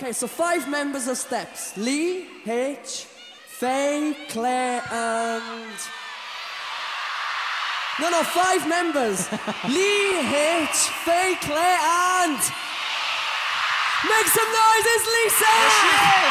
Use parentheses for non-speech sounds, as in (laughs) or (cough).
Okay, so five members of Steps Lee, H, Faye, Claire, and. No, no, five members (laughs) Lee, H, Faye, Claire, and. Make some noises, Lisa! Yes,